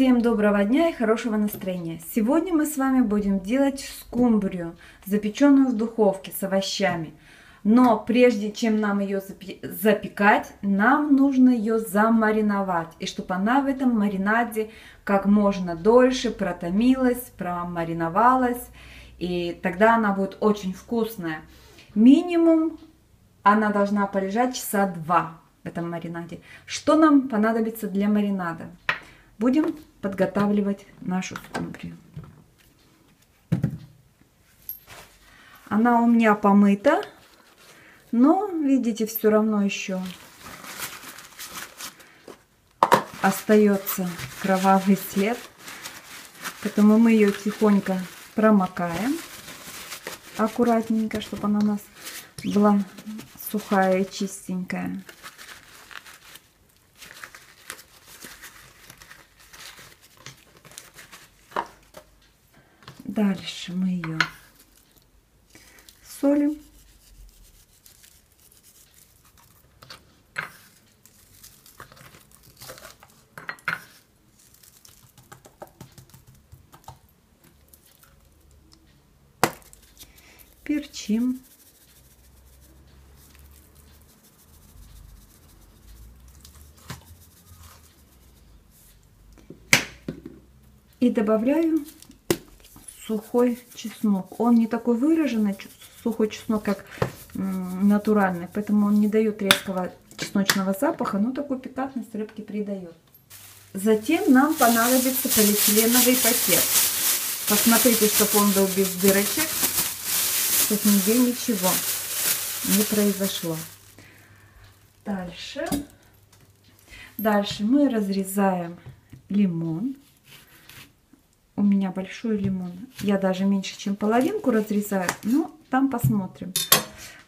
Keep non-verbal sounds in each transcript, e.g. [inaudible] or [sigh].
Всем доброго дня и хорошего настроения! Сегодня мы с вами будем делать скумбрию, запеченную в духовке с овощами. Но прежде чем нам ее запекать, нам нужно ее замариновать. И чтобы она в этом маринаде как можно дольше протомилась, промариновалась. И тогда она будет очень вкусная. Минимум она должна полежать часа два в этом маринаде. Что нам понадобится для маринада? Будем подготавливать нашу скумбрию. Она у меня помыта, но, видите, все равно еще остается кровавый след. Поэтому мы ее тихонько промокаем аккуратненько, чтобы она у нас была сухая и чистенькая. Дальше мы ее солим. Перчим. И добавляю сухой чеснок. Он не такой выраженный сухой чеснок, как натуральный, поэтому он не дает резкого чесночного запаха, но такую пикантность рыбки придает. Затем нам понадобится полиэтиленовый пакет. Посмотрите, чтобы он был без дырочек, чтобы нигде ничего не произошло. Дальше. Дальше мы разрезаем лимон у меня большой лимон. Я даже меньше, чем половинку разрезаю, но там посмотрим.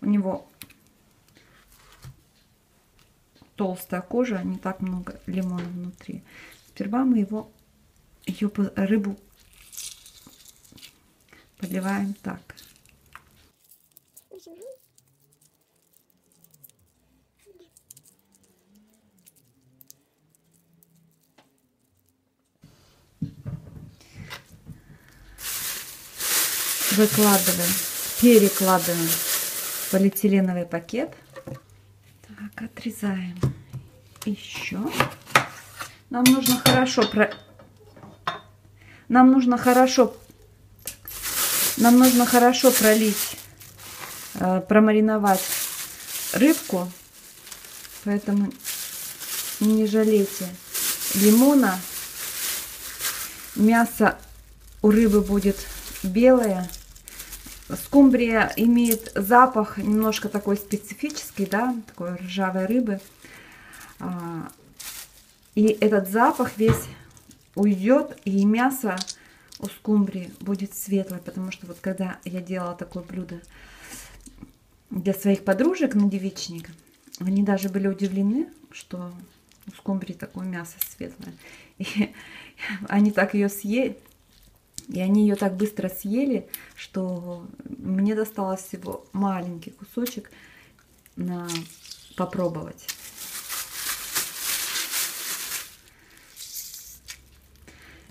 У него толстая кожа, не так много лимона внутри. Сперва мы его, ее рыбу подливаем так. Выкладываем, перекладываем полиэтиленовый пакет. Так, отрезаем еще. Нам нужно хорошо про... Нам нужно хорошо... Нам нужно хорошо пролить, э, промариновать рыбку. Поэтому не жалейте лимона. Мясо у рыбы будет белое Скумбрия имеет запах немножко такой специфический, да, такой ржавой рыбы. А, и этот запах весь уйдет, и мясо у скумбрии будет светлое, потому что вот когда я делала такое блюдо для своих подружек на девичник, они даже были удивлены, что у скумбрии такое мясо светлое. И [laughs] они так ее съели, и они ее так быстро съели, что мне досталось всего маленький кусочек на попробовать.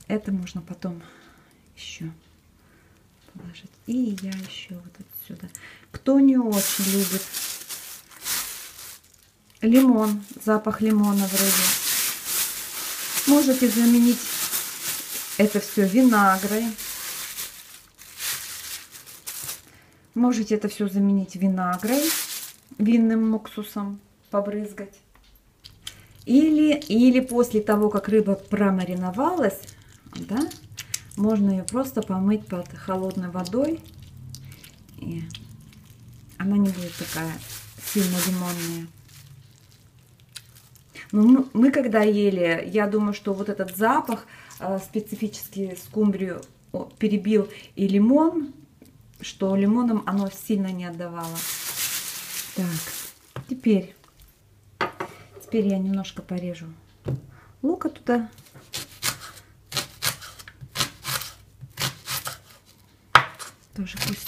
Это можно потом еще положить. И я еще вот отсюда. Кто не очень любит лимон, запах лимона в рыбе, можете заменить это все винагрой. Можете это все заменить винагрой, винным уксусом побрызгать. Или, или после того, как рыба промариновалась, да, можно ее просто помыть под холодной водой. И она не будет такая сильно лимонная. Но мы, мы когда ели, я думаю, что вот этот запах специфически скумбрию перебил и лимон, что лимоном оно сильно не отдавало. Так, теперь, теперь я немножко порежу лука туда. Тоже пусть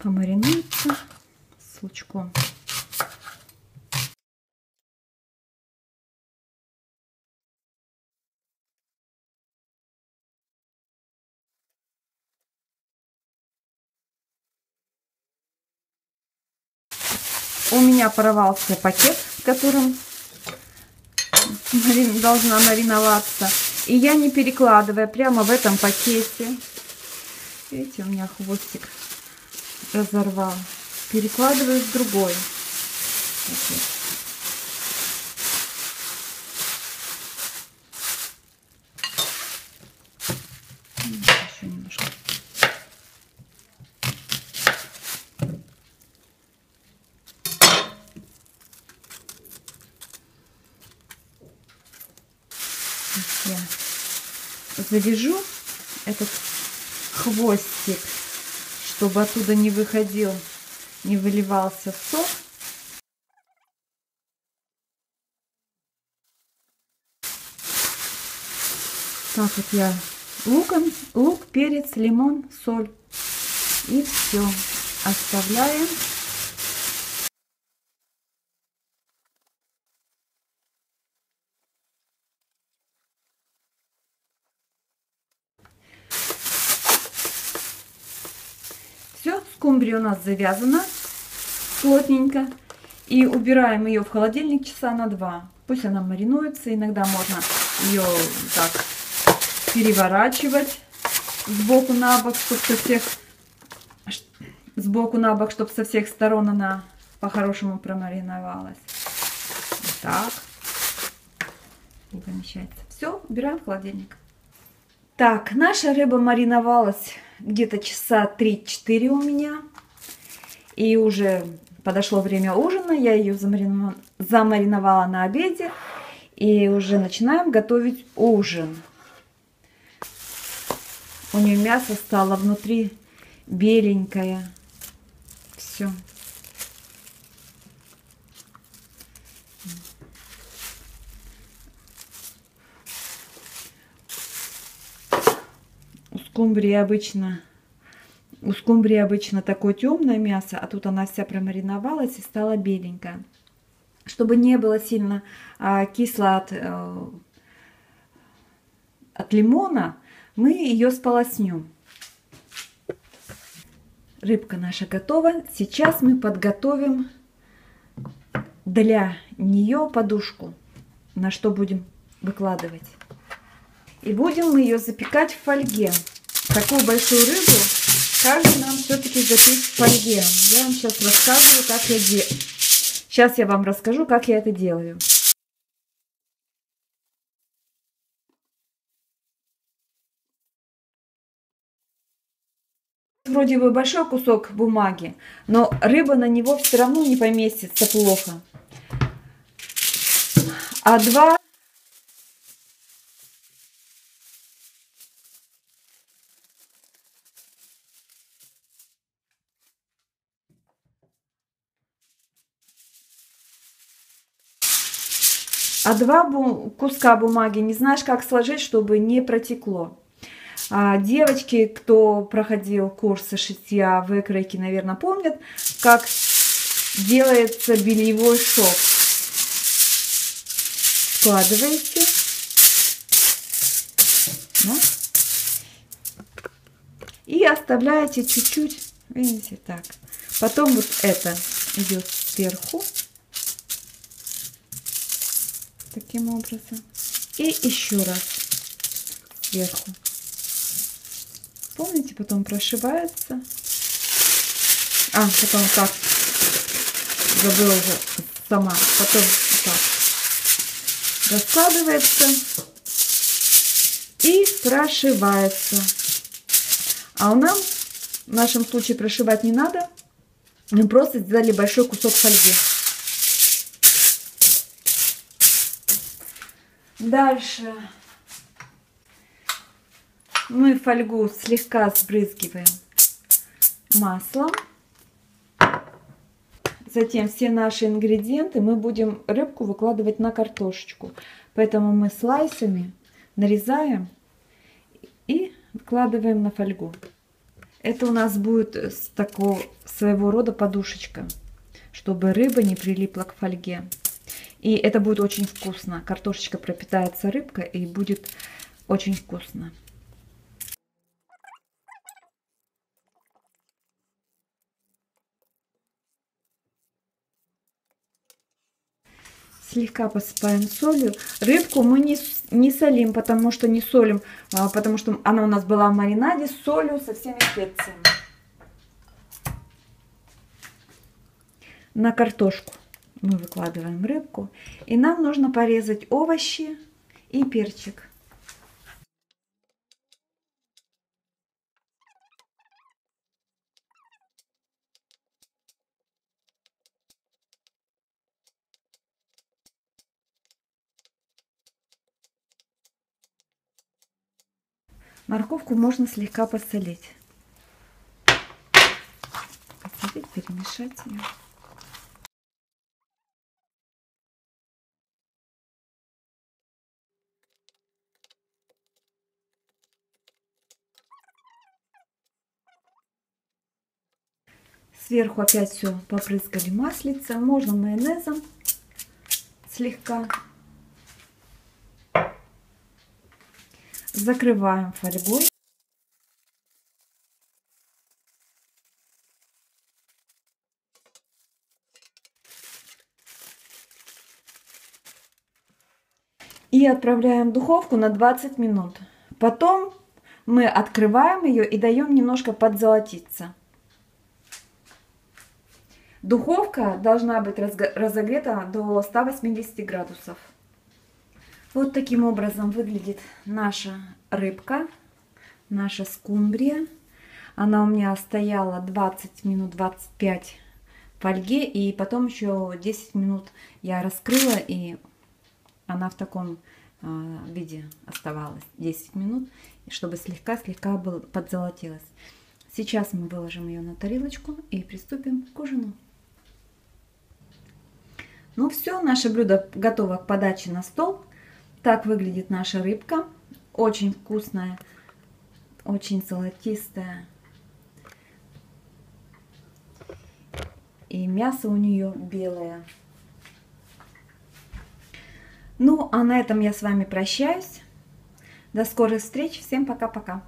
помаринуется с лучком. У меня порвался пакет, которым должна мариноваться. И я не перекладывая прямо в этом пакете. Видите, у меня хвостик разорвал. Перекладываю в другой пакет. Еще немножко. я завяжу этот хвостик, чтобы оттуда не выходил, не выливался сок. Так вот я луком, лук, перец, лимон, соль. И все. Оставляем. Все, скумбрия у нас завязана плотненько. И убираем ее в холодильник часа на два. Пусть она маринуется. Иногда можно ее так переворачивать сбоку на бок, чтобы со всех сбоку на бок, чтобы со всех сторон она по-хорошему промариновалась. Вот так. И помещается. Все, убираем в холодильник. Так, наша рыба мариновалась где-то часа 3-4 у меня. И уже подошло время ужина. Я ее замариновала на обеде. И уже начинаем готовить ужин. У нее мясо стало внутри беленькое. Все. Скумбрии обычно у скумбрии обычно такое темное мясо, а тут она вся промариновалась и стала беленькая. Чтобы не было сильно а, кисло от, а, от лимона, мы ее сполоснем. Рыбка наша готова. Сейчас мы подготовим для нее подушку, на что будем выкладывать. И будем мы ее запекать в фольге. Такую большую рыбу каждый нам все-таки запечь в фольге. Я вам сейчас рассказываю, как я делаю. Сейчас я вам расскажу, как я это делаю. вроде бы большой кусок бумаги, но рыба на него все равно не поместится плохо. А два А два куска бумаги не знаешь, как сложить, чтобы не протекло. А, девочки, кто проходил курсы шитья в выкройке, наверное, помнят, как делается бельевой шов. Складываете. Ну. И оставляете чуть-чуть, видите, так. Потом вот это идет сверху. Таким образом. И еще раз сверху. Помните, потом прошивается. А, потом так. Забыла уже сама. Потом так. Раскладывается. И прошивается. А у нас в нашем случае прошивать не надо. Мы просто сделали большой кусок фольги. Дальше мы фольгу слегка сбрызгиваем маслом. Затем все наши ингредиенты мы будем рыбку выкладывать на картошечку. Поэтому мы слайсами нарезаем и выкладываем на фольгу. Это у нас будет с такого своего рода подушечка, чтобы рыба не прилипла к фольге. И это будет очень вкусно. Картошечка пропитается рыбкой и будет очень вкусно. Слегка посыпаем солью. Рыбку мы не, не солим, потому что не солим, а, потому что она у нас была в маринаде с солью, со всеми специями. На картошку мы выкладываем рыбку. И нам нужно порезать овощи и перчик. Морковку можно слегка посолить. Посолить, перемешать ее. Сверху опять все попрыскали маслицем, можно майонезом слегка. Закрываем фольгой. И отправляем в духовку на 20 минут. Потом мы открываем ее и даем немножко подзолотиться. Духовка должна быть разогрета до 180 градусов. Вот таким образом выглядит наша рыбка, наша скумбрия. Она у меня стояла 20 минут, 25 в фольге, и потом еще 10 минут я раскрыла, и она в таком э, виде оставалась 10 минут, чтобы слегка-слегка подзолотилась. Сейчас мы выложим ее на тарелочку и приступим к ужину. Ну все, наше блюдо готово к подаче на стол. Так выглядит наша рыбка. Очень вкусная, очень золотистая. И мясо у нее белое. Ну, а на этом я с вами прощаюсь. До скорых встреч. Всем пока-пока.